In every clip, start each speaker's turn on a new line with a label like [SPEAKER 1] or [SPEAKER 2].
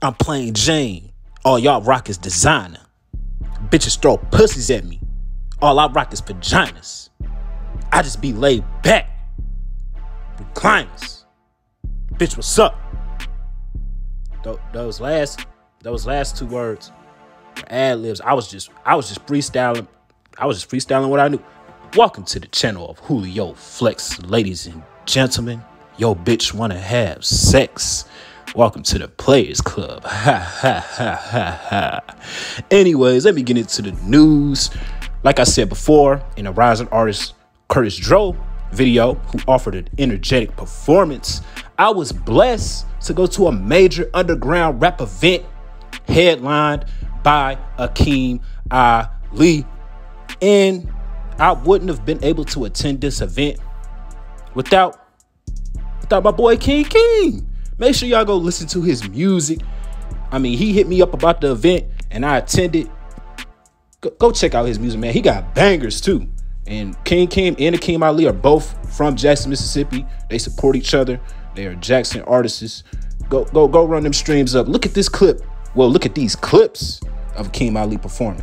[SPEAKER 1] I'm playing Jane. All y'all rock is designer. Bitches throw pussies at me. All I rock is vaginas. I just be laid back. Recliners. Bitch, what's up? Th- those last those last two words ad libs. I was just I was just freestyling. I was just freestyling what I knew. Welcome to the channel of Julio Flex, ladies and gentlemen. Yo, bitch, wanna have sex? Welcome to the Players Club. Ha ha ha ha ha. Anyways, let me get into the news. Like I said before, in a rising artist Curtis Dro video, who offered an energetic performance, I was blessed to go to a major underground rap event headlined by Akeem Ali. And I wouldn't have been able to attend this event without without my boy King Kèm. Make sure y'all go listen to his music. I mean, he hit me up about the event and I attended. Go, go check out his music, man. He got bangers too. And King Kèm and Akeem Ali are both from Jackson, Mississippi. They support each other. They are Jackson artists. Go go go run them streams up. Look at this clip. Well, look at these clips of Akeem Ali performing.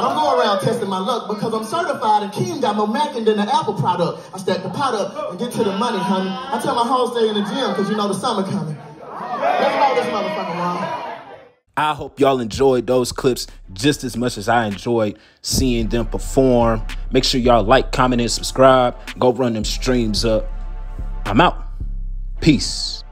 [SPEAKER 2] I don't go around testing my luck because I'm certified and Keem got more mackin than the Apple product. I stack the pot up and get to the money, honey. I tell my hoes stay in the gym because you know the summer coming. Let's roll this motherfucker, Ron.
[SPEAKER 1] I hope y'all enjoyed those clips just as much as I enjoyed seeing them perform. Make sure y'all like, comment, and subscribe. Go run them streams up. I'm out. Peace.